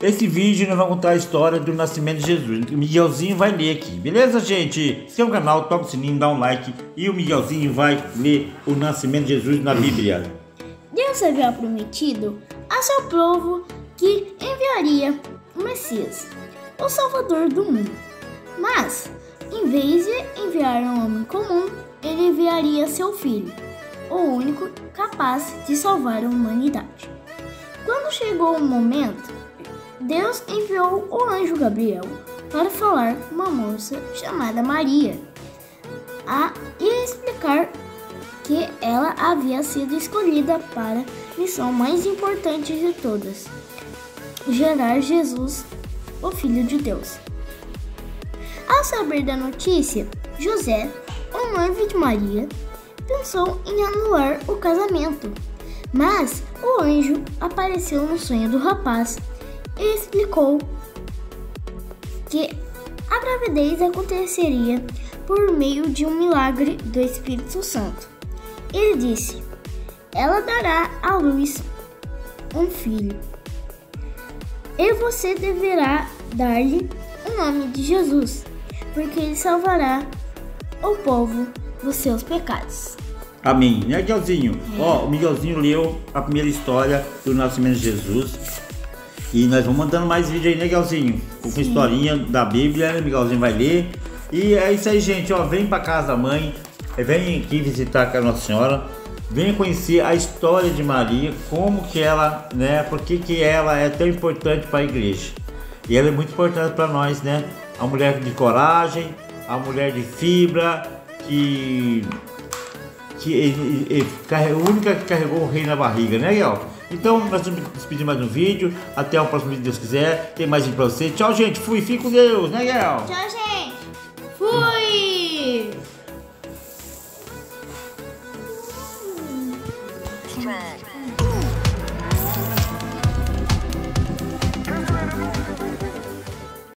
Esse vídeo nós vamos contar a história do nascimento de Jesus. O Miguelzinho vai ler aqui, beleza, gente? Se é um canal, toca o sininho, dá um like e o Miguelzinho vai ler o nascimento de Jesus na Bíblia. Deus havia prometido a seu povo que enviaria o Messias, o Salvador do mundo. Mas, em vez de enviar um homem comum, ele enviaria seu filho, o único capaz de salvar a humanidade. Quando chegou o momento, Deus enviou o anjo Gabriel para falar com uma moça chamada Maria a, e explicar que ela havia sido escolhida para a missão mais importante de todas: gerar Jesus, o Filho de Deus. Ao saber da notícia, José, o noivo de Maria, pensou em anular o casamento, mas o anjo apareceu no sonho do rapaz explicou que a gravidez aconteceria por meio de um milagre do Espírito Santo. Ele disse: Ela dará à luz um filho, e você deverá dar-lhe o nome de Jesus, porque ele salvará o povo dos seus pecados. Amém. Né, Miguelzinho? Ó, o Miguelzinho leu a primeira história do nascimento de Jesus. E nós vamos mandando mais vídeo aí, né, Miguelzinho? Com historinha da Bíblia, o Miguelzinho vai ler. E é isso aí, gente, ó, vem pra casa da mãe, vem aqui visitar a Nossa Senhora, venha conhecer a história de Maria, como que ela, né, por que que ela é tão importante para a igreja. E ela é muito importante para nós, né? A mulher de coragem, a mulher de fibra, que que ele, ele, ele, a única que carregou o rei na barriga, né, Gael? Então, nós vamos despedir mais um vídeo. Até o próximo vídeo, se Deus quiser. Tem mais vídeo pra você. Tchau, gente. Fui. Fique com Deus, né, Gael? Tchau, gente. Fui. Strong.